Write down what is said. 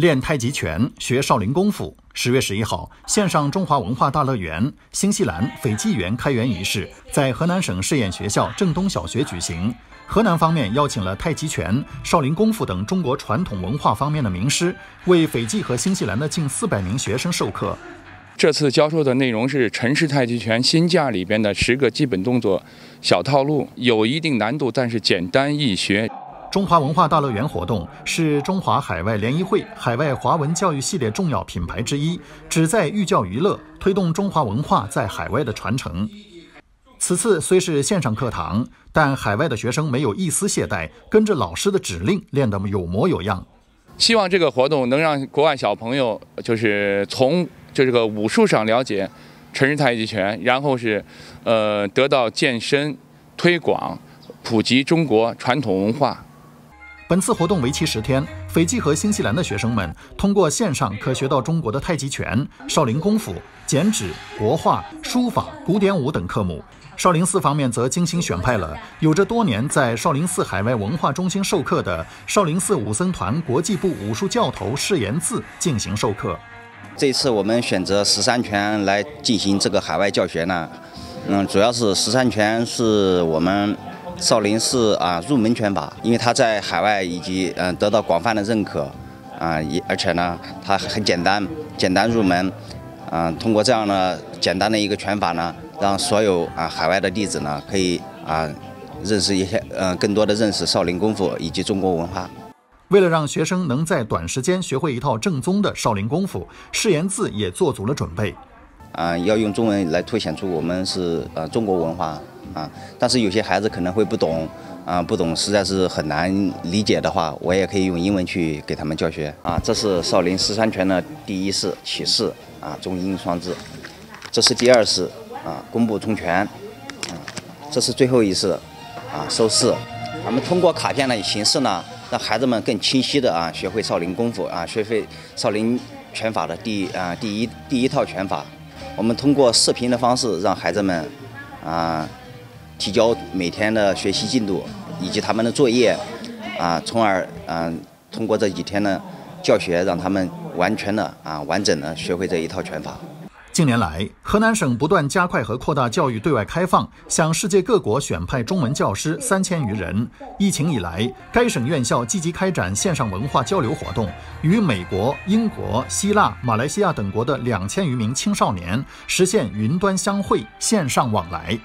练太极拳、学少林功夫。十月十一号，线上中华文化大乐园新西兰斐济园开园仪式在河南省试验学校正东小学举行。河南方面邀请了太极拳、少林功夫等中国传统文化方面的名师，为斐济和新西兰的近四百名学生授课。这次教授的内容是陈氏太极拳新架里边的十个基本动作小套路，有一定难度，但是简单易学。中华文化大乐园活动是中华海外联谊会海外华文教育系列重要品牌之一，旨在寓教于乐，推动中华文化在海外的传承。此次虽是线上课堂，但海外的学生没有一丝懈怠，跟着老师的指令练得有模有样。希望这个活动能让国外小朋友就是从。就这个武术上了解陈氏太极拳，然后是，呃，得到健身、推广、普及中国传统文化。本次活动为期十天，斐济和新西兰的学生们通过线上可学到中国的太极拳、少林功夫、剪纸、国画、书法、古典舞等科目。少林寺方面则精心选派了有着多年在少林寺海外文化中心授课的少林寺武僧团国际部武术教头释延字进行授课。这次我们选择十三拳来进行这个海外教学呢，嗯，主要是十三拳是我们少林寺啊入门拳法，因为它在海外以及嗯得到广泛的认可，啊，也而且呢它很简单，简单入门，啊，通过这样的简单的一个拳法呢，让所有啊海外的弟子呢可以啊认识一些嗯更多的认识少林功夫以及中国文化。为了让学生能在短时间学会一套正宗的少林功夫，释言字也做足了准备。啊，要用中文来凸显出我们是呃中国文化啊。但是有些孩子可能会不懂啊，不懂实在是很难理解的话，我也可以用英文去给他们教学啊。这是少林十三拳的第一式起势啊，中英双字。这是第二式啊，弓步冲拳。啊，这是最后一式啊，收势。我们通过卡片的形式呢。让孩子们更清晰的啊学会少林功夫啊，学会少林拳法的第啊第一第一套拳法。我们通过视频的方式，让孩子们啊提交每天的学习进度以及他们的作业啊，从而啊通过这几天的教学，让他们完全的啊完整的学会这一套拳法。近年来，河南省不断加快和扩大教育对外开放，向世界各国选派中文教师三千余人。疫情以来，该省院校积极开展线上文化交流活动，与美国、英国、希腊、马来西亚等国的两千余名青少年实现云端相会、线上往来。